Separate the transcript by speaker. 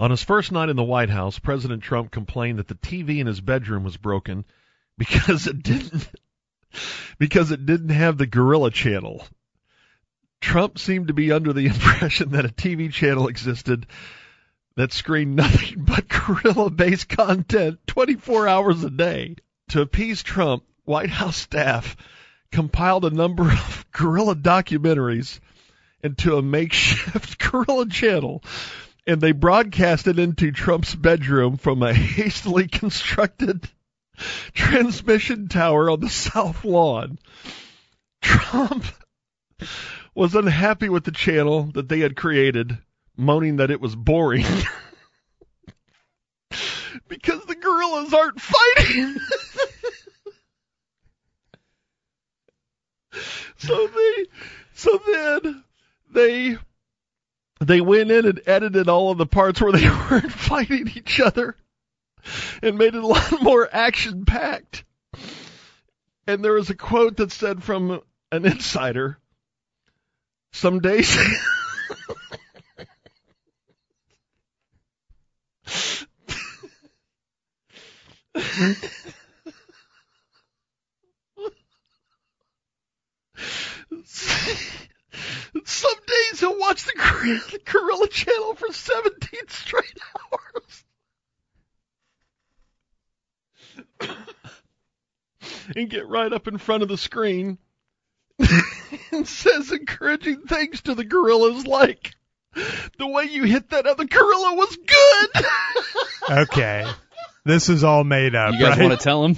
Speaker 1: On his first night in the White House, President Trump complained that the TV in his bedroom was broken because it didn't because it didn't have the Gorilla channel. Trump seemed to be under the impression that a TV channel existed that screened nothing but gorilla based content 24 hours a day. To appease Trump, White House staff compiled a number of gorilla documentaries into a makeshift gorilla channel and they broadcasted into Trump's bedroom from a hastily constructed transmission tower on the South Lawn. Trump was unhappy with the channel that they had created, moaning that it was boring. because the gorillas aren't fighting. so they so then they they went in and edited all of the parts where they weren't fighting each other and made it a lot more action packed. And there was a quote that said from an insider some days Some days watch the Gorilla, the Gorilla Channel for 17 straight hours. and get right up in front of the screen and says encouraging things to the gorillas like, the way you hit that other gorilla was good.
Speaker 2: Okay. This is all made up,
Speaker 3: You guys
Speaker 2: right?
Speaker 3: want to tell him?